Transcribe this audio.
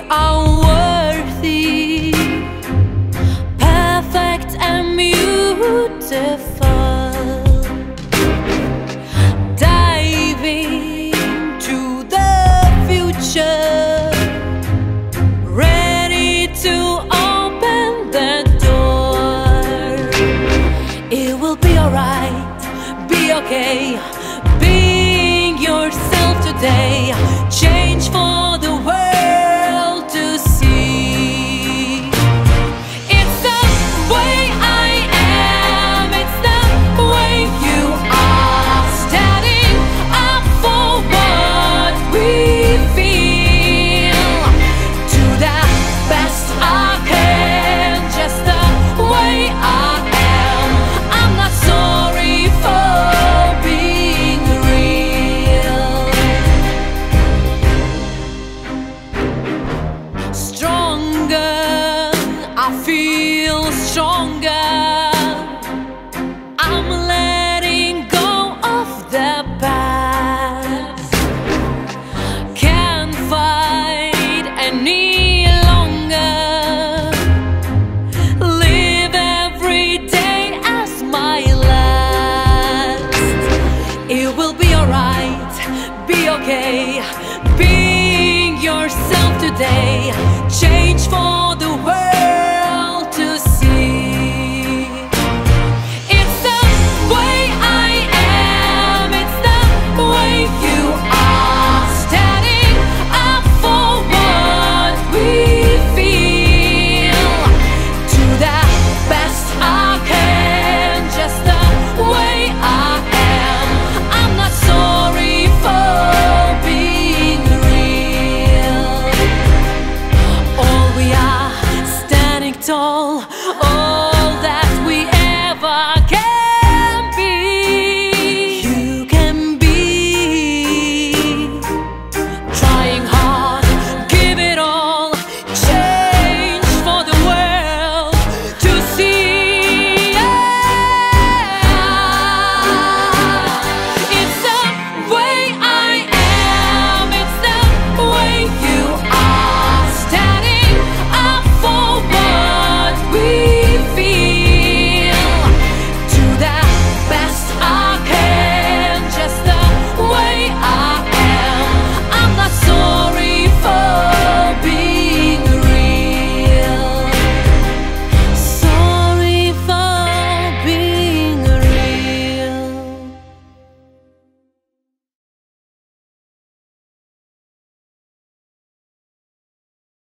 we are worthy, perfect and beautiful. Diving to the future, ready to open the door. It will be alright, be okay, being yourself today. Change for be okay. It's all. Oh.